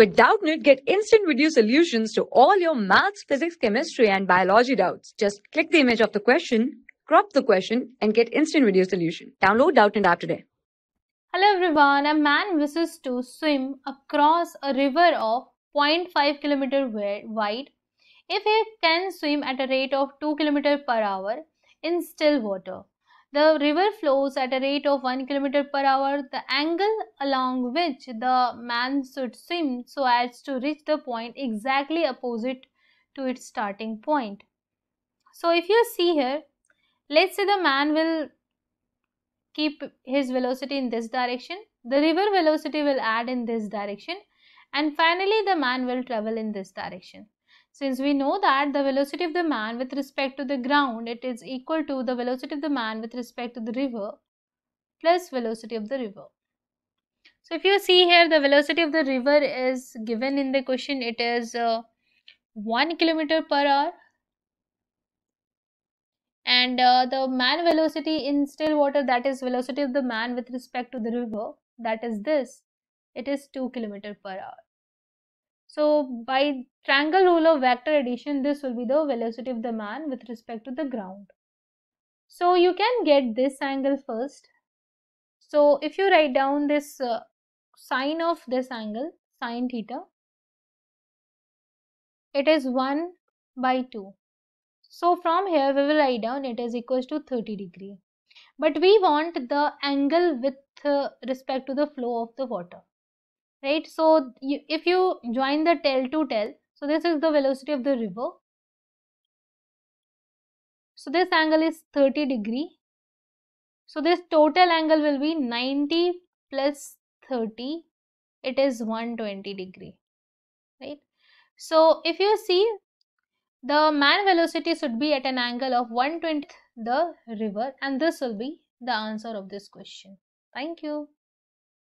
With Doubtnut, get instant video solutions to all your maths, physics, chemistry, and biology doubts. Just click the image of the question, crop the question, and get instant video solution. Download Doubtnut app today. Hello everyone, a man wishes to swim across a river of 0.5 km wide if he can swim at a rate of 2 km per hour in still water. The river flows at a rate of 1 km per hour. The angle along which the man should swim so as to reach the point exactly opposite to its starting point. So if you see here, let's say the man will keep his velocity in this direction. The river velocity will add in this direction and finally the man will travel in this direction. Since we know that the velocity of the man with respect to the ground, it is equal to the velocity of the man with respect to the river plus velocity of the river. So if you see here, the velocity of the river is given in the question. It is uh, 1 kilometer per hour. And uh, the man velocity in still water, that is velocity of the man with respect to the river, that is this. It is 2 kilometer per hour. So by triangle rule of vector addition, this will be the velocity of the man with respect to the ground. So you can get this angle first. So if you write down this uh, sine of this angle, sine theta, it is 1 by 2. So from here we will write down it is equals to 30 degree. But we want the angle with uh, respect to the flow of the water right? So you, if you join the tail to tail so this is the velocity of the river. So this angle is 30 degree. So this total angle will be 90 plus 30 it is 120 degree right? So if you see the man velocity should be at an angle of 120 the river and this will be the answer of this question. Thank you